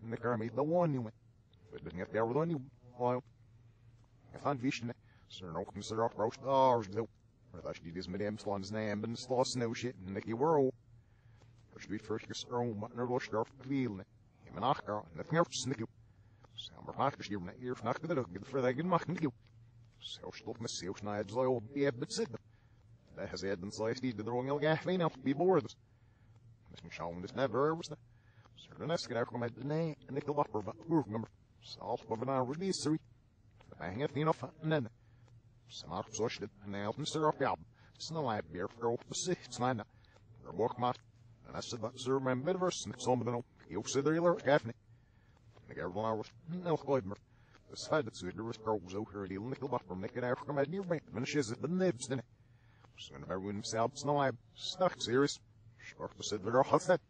in de karmi de one nieuwe. We doen het daar dan nieuw. Wel. Ik van vision. Sir nog een sir roast stars zo. Maar dat die is met hem slans naam en slas no shit in the world. Er stuurt first gestroom maar er los daar verwielen. In mijn achter en het nerfs snikkel. Sam maar vaak geschreven naar eer vannacht de lucht voor dat mag niet. Zo stop met zeeuw snijden zal op die hebben zitten. Dat has had een slice die de drong heel gaaf ween af be boord. Misschien schauen dus never was de. Sir de nest gedaan met de nee en ik de wapper van oergnummer. Zelfs wat we nou was niet sorry. Dat hang het niet af en Samar zocht het en hij had een stuk op jou. Snel hij weer voor op de zicht snijden. Er wordt maar. En als ze dat zo mijn bedvers en ik zal me dan ook. Ik ook zit er heel erg gaaf niet. Ik heb wel was heel goed maar. De side er was het de nibs hij stuck serious. Sharp said er al het. Så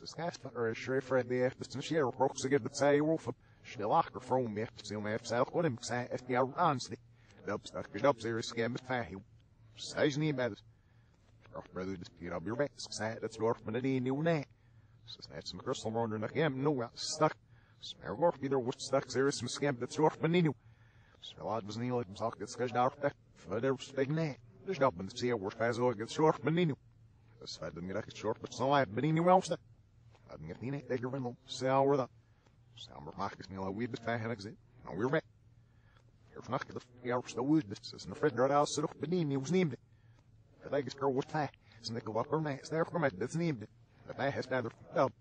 is for dat. Stil achter from me, stil me zelf wat hem zei if die aanstig. Dat stak is op serious scam met fahim. Sais niet met Och brother dus hier op je weg. Zei dat slorf met die nieuw nee. Så snart som krystal ronder nach hem nu stak. Smer worf either wordt stak serious som scam dat slorf met nieuw. Så laat was niet om zag dat skes daar tak. Verder spek nee. Dus dat ben zeer wordt bij zo get slorf met nieuw. Das war dann gedacht short but so I bin nie అది మీరు నేనే దగ్గర వెళ్ళాం సావరదా Sander mag ik snel weer bij exit. gezet. Nou weer weg. Hier vannacht de eerste woord dus is een fred daar als terug beneden nieuws neemde. Dat ik skur was hij. Zijn ik wat voor mij dus is daar voor mij dat neemde. Dat hij heeft daar verteld.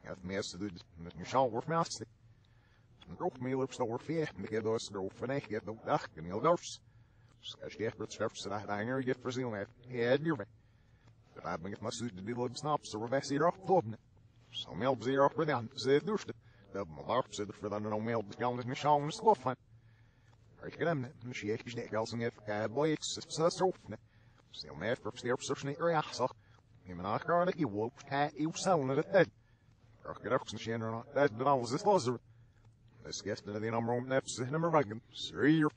Het meeste doet met een schaal wordt meeste. Een groep meer op stel wordt veer. Ik heb dus de oefen ik heb ook dag en heel dorps. Dus als je echt het schrijft ze daar aan je gezien heeft. Ja, duur. Dat ik het maar zo de deel op snaps. Zo was hij. Zo meel zeer af gedaan, ze het duurste. Dat mijn larp zit voor dan een meel, de is een schaal en slof van. Ik gram net, en zie ik niet als een even boys, zo strofne. Stil net voor stil zo snel er ja zag. In mijn achtergrond ik woop, hij uw zoon het dead. Ik get ook zijn dat dat alles is loser. Dus gest in nummer om net zijn nummer wagen. Sir,